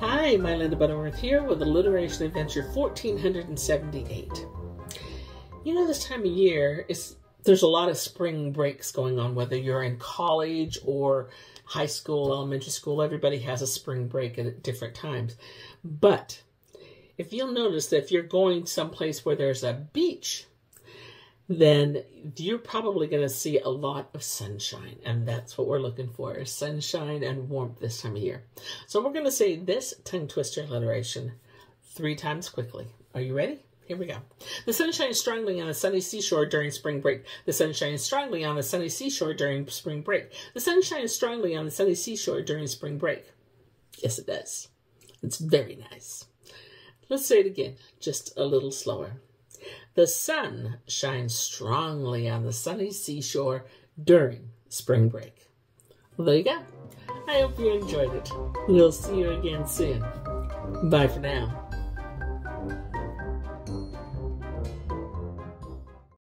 Hi, MyLinda Butterworth here with Alliteration Adventure 1478. You know, this time of year, there's a lot of spring breaks going on, whether you're in college or high school, elementary school, everybody has a spring break at different times. But if you'll notice that if you're going someplace where there's a beach, then you're probably going to see a lot of sunshine. And that's what we're looking for, sunshine and warmth this time of year. So we're going to say this tongue twister alliteration three times quickly. Are you ready? Here we go. The sun shines strongly on the sunny seashore during spring break. The sun shines strongly on the sunny seashore during spring break. The sun shines strongly on the sunny seashore during spring break. Yes, it does. It's very nice. Let's say it again, just a little slower. The sun shines strongly on the sunny seashore during spring break. Well, there you go. I hope you enjoyed it. We'll see you again soon. Bye for now.